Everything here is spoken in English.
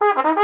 Bye.